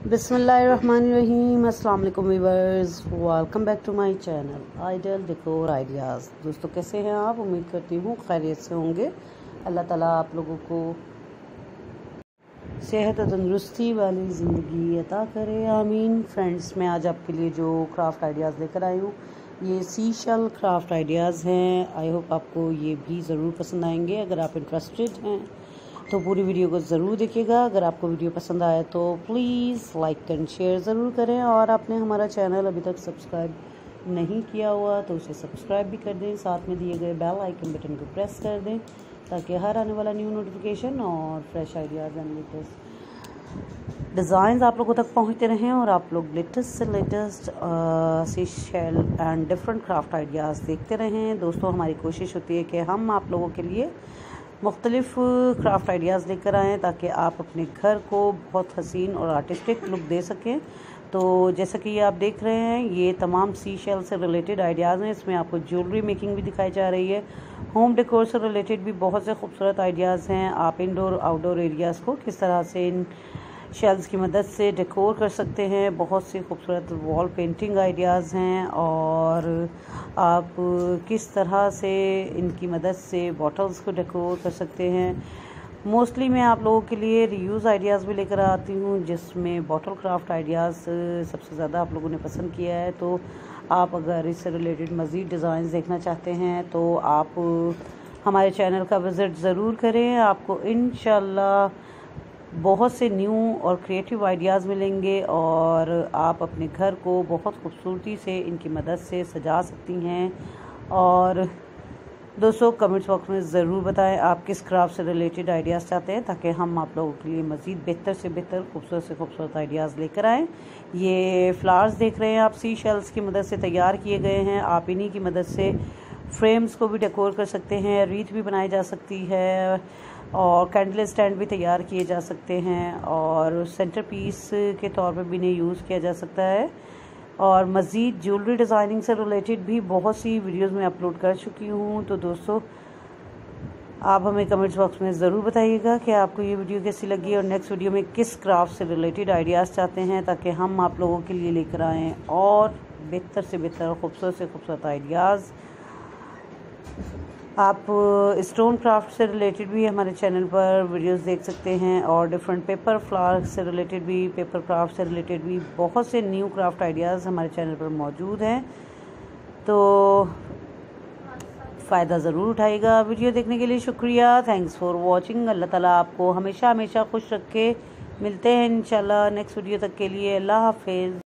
बिसमीम अल्लाम viewers welcome back to my channel ideal decor ideas. दोस्तों, कैसे हैं आप? उम्मीद करती हूँ खैरियत से होंगे। अल्लाह ताला आप लोगों को सेहत और तंदरुस्ती वाली ज़िंदगी अता करे। आमीन। फ्रेंड्स, मैं आज आपके लिए जो क्राफ्ट आइडियाज़ लेकर आई हूँ, ये सी शल क्राफ्ट आइडियाज़ हैं। आई होप आपको ये भी ज़रूर पसंद आएँगे। अगर आप इंटरेस्टेड हैं तो पूरी वीडियो को ज़रूर देखिएगा। अगर आपको वीडियो पसंद आए तो प्लीज़ लाइक एंड शेयर ज़रूर करें। और आपने हमारा चैनल अभी तक सब्सक्राइब नहीं किया हुआ तो उसे सब्सक्राइब भी कर दें। साथ में दिए गए बेल आइकन बटन को प्रेस कर दें, ताकि हर आने वाला न्यू नोटिफिकेशन और fresh ideas and latest design आप लोगों तक पहुँचते रहें और आप लोग लेटेस्ट से latest sea shell and different craft ideas देखते रहें। दोस्तों, हमारी कोशिश होती है कि हम आप लोगों के लिए मुख्तलिफ़ क्राफ्ट आइडियाज़ लेकर आएँ ताकि आप अपने घर को बहुत हसीन और आर्टिस्टिक लुक दे सकें। तो जैसा कि ये आप देख रहे हैं, ये तमाम सी शेल से रिलेटेड आइडियाज़ हैं। इसमें आपको ज्वेलरी मेकिंग भी दिखाई जा रही है। होम डेकोर से रिलेटेड भी बहुत से खूबसूरत आइडियाज़ हैं। आप इंडोर आउटडोर एरियाज़ को किस तरह से इन शेल्स की मदद से डेकोर कर सकते हैं। बहुत सी खूबसूरत वॉल पेंटिंग आइडियाज़ हैं और आप किस तरह से इनकी मदद से बॉटल्स को डेकोर कर सकते हैं। मोस्टली मैं आप लोगों के लिए रीयूज़ आइडियाज़ भी लेकर आती हूँ, जिसमें बॉटल क्राफ्ट आइडियाज़ सबसे ज़्यादा आप लोगों ने पसंद किया है। तो आप अगर इससे रिलेटेड मज़ीद डिज़ाइन देखना चाहते हैं तो आप हमारे चैनल का विज़िट ज़रूर करें। आपको इन बहुत से न्यू और क्रिएटिव आइडियाज़ मिलेंगे और आप अपने घर को बहुत खूबसूरती से इनकी मदद से सजा सकती हैं। और दोस्तों कमेंट्स बॉक्स में ज़रूर बताएँ आप किस क्राफ्ट से रिलेटेड आइडियाज़ चाहते हैं, ताकि हम आप लोगों के लिए मज़ीद बेहतर से बेहतर, खूबसूरत से खूबसूरत आइडियाज़ लेकर आएँ। ये फ्लावर्स देख रहे हैं आप सी शेल्स की मदद से तैयार किए गए हैं। आप इन्हीं की मदद से फ्रेम्स को भी डेकोर कर सकते हैं रीत भी बनाई जा सकती है। और कैंडल स्टैंड भी तैयार किए जा सकते हैं और सेंटर पीस के तौर पर भी इन्हें यूज़ किया जा सकता है। और मज़ीद ज्वेलरी डिज़ाइनिंग से रिलेटेड भी बहुत सी वीडियोस में अपलोड कर चुकी हूँ। तो दोस्तों, आप हमें कमेंट्स बॉक्स में ज़रूर बताइएगा कि आपको ये वीडियो कैसी लगी और नेक्स्ट वीडियो में किस क्राफ्ट से रिलेटेड आइडियाज़ चाहते हैं ताकि हम आप लोगों के लिए लेकर आएँ और बेहतर से बेहतर खूबसूरत से खूबसूरत आइडियाज़ आप स्टोन क्राफ्ट से रिलेटेड भी हमारे चैनल पर वीडियोस देख सकते हैं और डिफरेंट पेपर फ्लावर से रिलेटेड भी पेपर क्राफ्ट से रिलेटेड भी बहुत से न्यू क्राफ्ट आइडियाज़ हमारे चैनल पर मौजूद हैं। तो फ़ायदा ज़रूर उठाएगा वीडियो देखने के लिए। शुक्रिया। थैंक्स फॉर वॉचिंग अल्लाह ताला आपको हमेशा हमेशा खुश रखे मिलते हैं इंशाल्लाह नेक्स्ट वीडियो तक के लिए। अल्लाह हाफिज़।